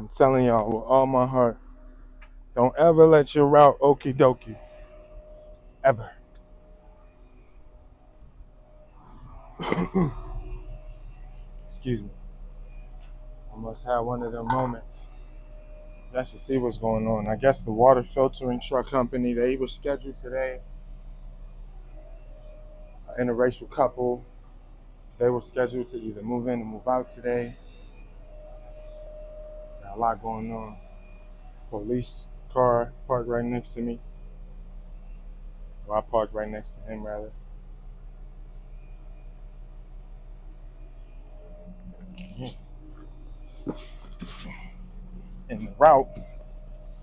I'm telling y'all with all my heart, don't ever let your route okie dokie. Ever. Excuse me. I must have one of them moments. Y'all should see what's going on. I guess the water filtering truck company, they were scheduled today. An interracial couple, they were scheduled to either move in or move out today. A lot going on. Police car parked right next to me. So I parked right next to him, rather. And the route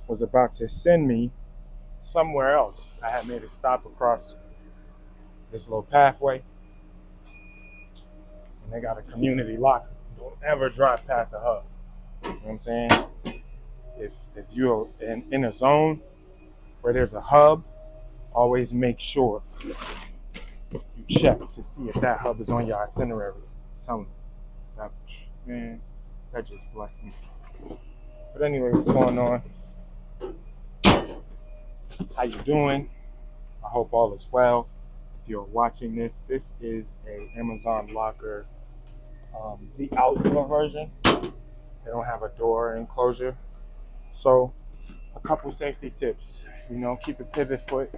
was about to send me somewhere else. I had made a stop across this little pathway. And they got a community lock. Don't ever drive past a hub. You know what I'm saying? If if you're in, in a zone where there's a hub, always make sure you check to see if that hub is on your itinerary. Telling you. That, man, that just blessed me. But anyway, what's going on? How you doing? I hope all is well. If you're watching this, this is a Amazon locker, um, the outdoor version. They don't have a door enclosure. So, a couple safety tips. You know, keep a pivot foot.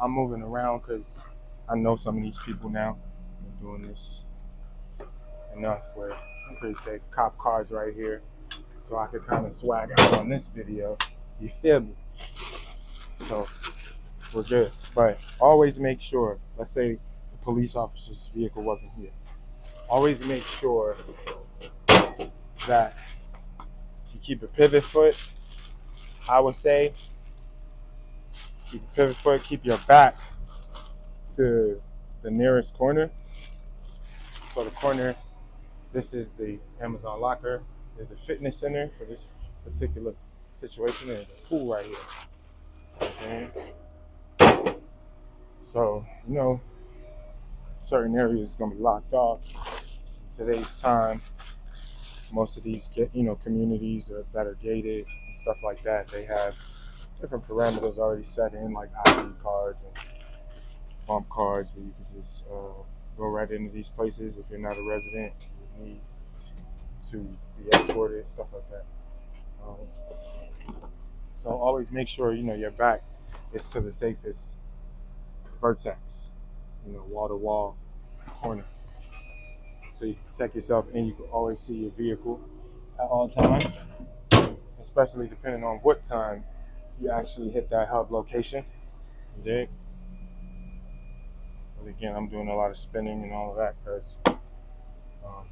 I'm moving around because I know some of these people now. I'm doing this enough where I'm pretty safe. Cop cars right here. So I could kind of swag out on this video. You feel me? So we're good. But always make sure, let's say the police officer's vehicle wasn't here. Always make sure that keep a pivot foot. I would say keep a pivot foot, keep your back to the nearest corner. So the corner, this is the Amazon locker. There's a fitness center for this particular situation. There's a pool right here. You know? So, you know, certain areas gonna be locked off. In today's time, most of these you know communities are, that are gated and stuff like that. They have different parameters already set in, like ID cards and bump cards, where you can just uh, go right into these places. If you're not a resident, you need to be escorted, stuff like that. Um, so always make sure you know your back is to the safest vertex, you know, wall to wall corner. So you protect yourself and you can always see your vehicle at all times, especially depending on what time you actually hit that hub location. You dig? But again, I'm doing a lot of spinning and all of that because um,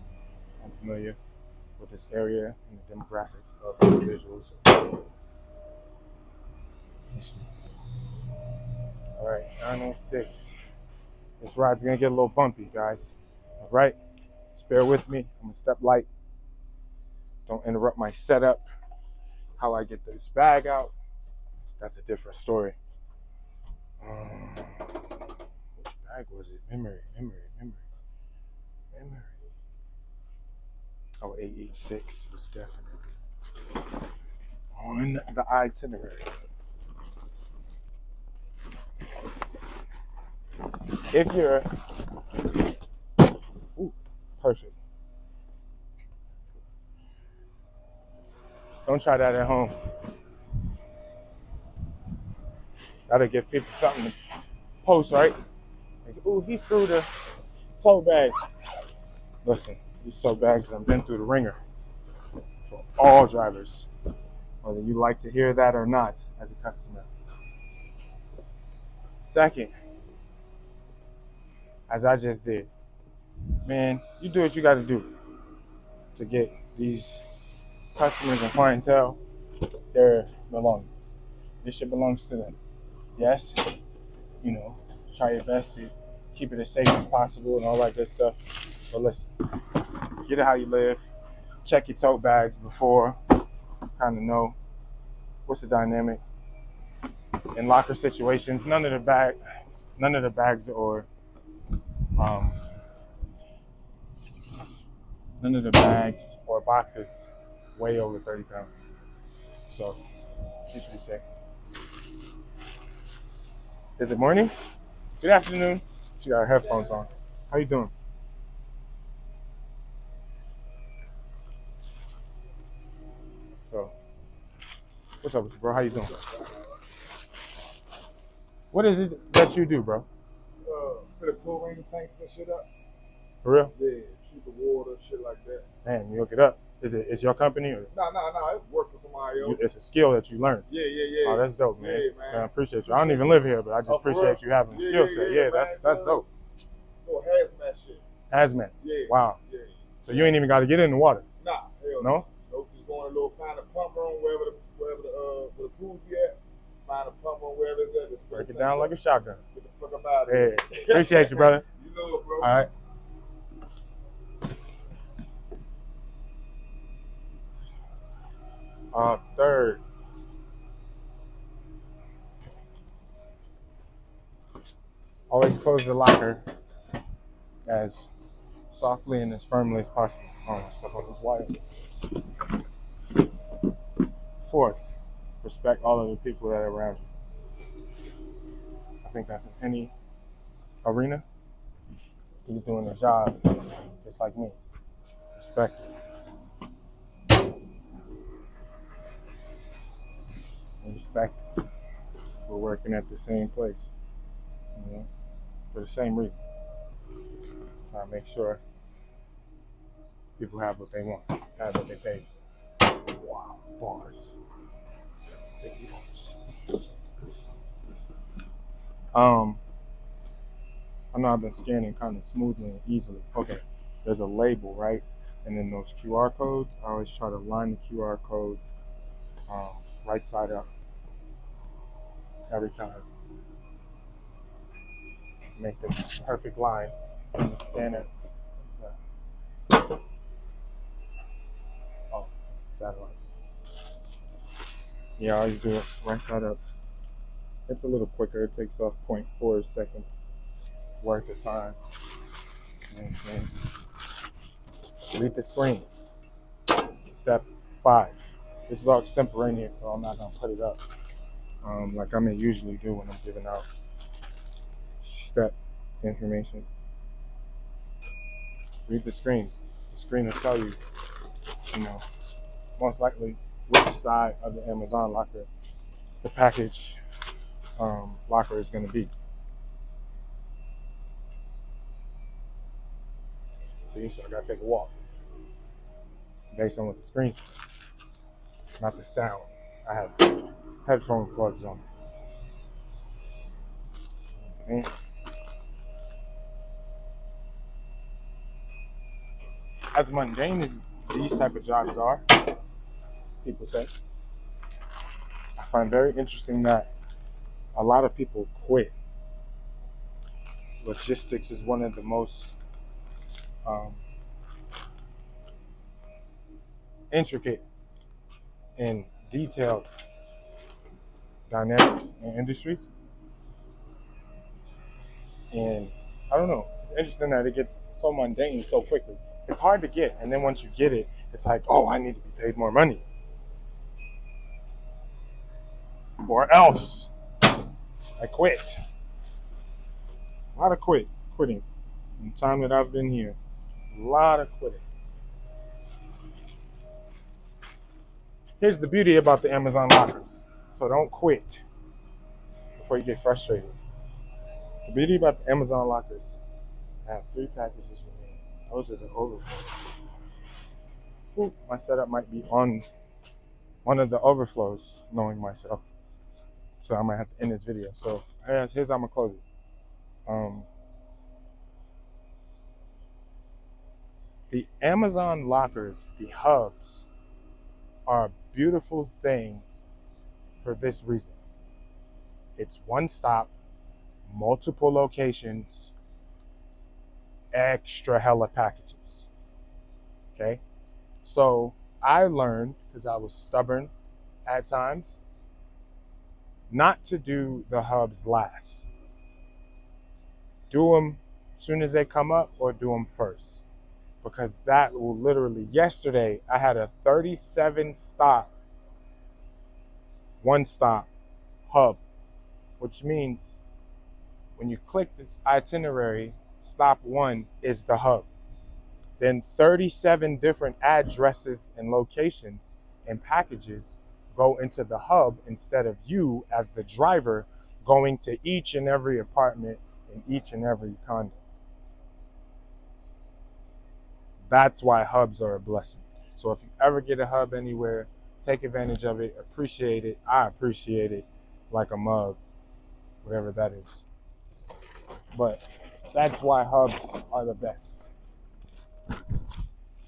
I'm familiar with this area and the demographic of individuals. All right, 906. This ride's gonna get a little bumpy, guys. All right, just bear with me. I'm gonna step light. Don't interrupt my setup. How I get this bag out, that's a different story. Um, which bag was it? Memory, memory, memory, memory. Oh, 886 was definitely on the itinerary. If you're perfect. Don't try that at home. That'll give people something to post, right? Like, ooh, he threw the tote bag. Listen, these tote bags have been through the ringer for all drivers, whether you like to hear that or not as a customer. Second, as I just did, man, you do what you got to do to get these customers and clientele their belongings. This shit belongs to them. Yes, you know, try your best to keep it as safe as possible and all that good stuff. But listen, get it how you live. Check your tote bags before, kind of know what's the dynamic in locker situations. None of the bag, none of the bags or um, none of the bags or boxes weigh over 30 pounds. So you should be safe. Is it morning? Good afternoon. She got her headphones on. How you doing? So, what's up with you, bro? How you doing? What is it that you do, bro? uh, fill the chlorine tanks and shit up. For real? Yeah, treat the water, shit like that. Man, you look it up. Is it is your company or No, no, no, it's work for somebody else. you, it's a skill that you learn. Yeah, yeah, yeah. Oh, that's dope, man. Yeah, man. Man, I appreciate you. I don't even live here, but I just Oh, appreciate real? you having the Yeah, skill yeah, set. yeah, Yeah, that's man. that's dope. Little hazmat shit. Hazmat. Yeah. Wow. Yeah. So you ain't even got to get in the water. Nah, hell No? Nope, just going a little, find a pump room wherever the wherever the uh where the pools be at. Find a pump room wherever it's at. Break it down like a shotgun. Get the fuck up out of Yeah. here. Appreciate you, brother. You know it, bro. All right. Uh, third. Always close the locker as softly and as firmly as possible. Oh, on this wire. Fourth, respect all of the people that are around you. I think that's in any arena. He's doing a job just like me. Respect. Respect. We're working at the same place. You know, for the same reason. Trying to make sure people have what they want, have what they pay. Wow, bars. Bars. Um, I know I've been scanning kind of smoothly and easily. Okay, there's a label, right? And then those QR codes, I always try to line the QR code um, right side up every time. Make the perfect line and the scanner. Oh, it's the satellite. Yeah, always do it right side up. It's a little quicker. It takes off 0.4 seconds worth of time. You? Read the screen. Step five. This is all extemporaneous, so I'm not gonna put it up um, like I may usually do when I'm giving out step information. Read the screen. The screen will tell you, you know, most likely which side of the Amazon locker the package um, locker is going to be. See, so I gotta take a walk based on what the screen says, not the sound. I have headphone plugs on. See? As mundane as these type of jobs are, people say, I find very interesting that a lot of people quit. Logistics is one of the most um, intricate and detailed dynamics in industries. And I don't know, it's interesting that it gets so mundane so quickly. It's hard to get, and then once you get it, it's like, oh, I need to be paid more money. Or else I quit. A lot of quit, quitting. In the time that I've been here, a lot of quitting. Here's the beauty about the Amazon lockers. So don't quit before you get frustrated. The beauty about the Amazon lockers, I have three packages remaining. Those are the overflows. Ooh, my setup might be on one of the overflows, knowing myself. So I might have to end this video. So here's here's how I'm gonna close it. Um, the Amazon lockers, the hubs, are a beautiful thing for this reason. It's one stop, multiple locations, extra hella packages. Okay? So I learned, because I was stubborn at times, not to do the hubs last. Do them soon as they come up or do them first. Because that will literally, yesterday, I had a 37 stop one stop hub, which means when you click this itinerary, stop one is the hub. Then 37 different addresses and locations and packages go into the hub instead of you as the driver going to each and every apartment in each and every condo. That's why hubs are a blessing. So if you ever get a hub anywhere, take advantage of it, appreciate it. I appreciate it like a mug, whatever that is. But that's why hubs are the best.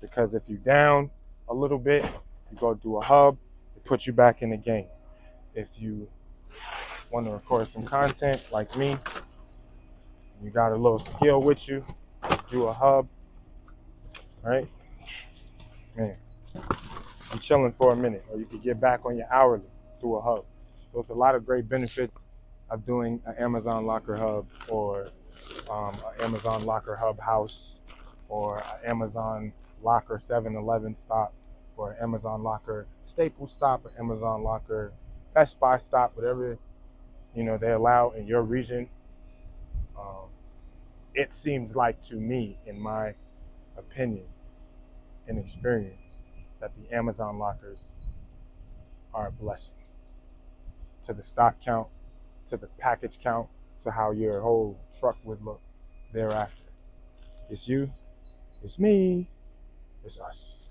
Because if you down a little bit, you go do a hub, it puts you back in the game. If you want to record some content like me, you got a little skill with you, do a hub, right? Man, you chilling for a minute, or you could get back on your hourly through a hub. So it's a lot of great benefits of doing an Amazon Locker Hub or um, an Amazon Locker Hub house or an Amazon Locker 7-Eleven stop or an Amazon Locker Staples stop or Amazon Locker Best Buy stop, whatever you know they allow in your region. Um, it seems like to me, in my opinion and experience, that the Amazon lockers are a blessing to the stock count, to the package count, to how your whole truck would look thereafter. It's you, it's me, it's us.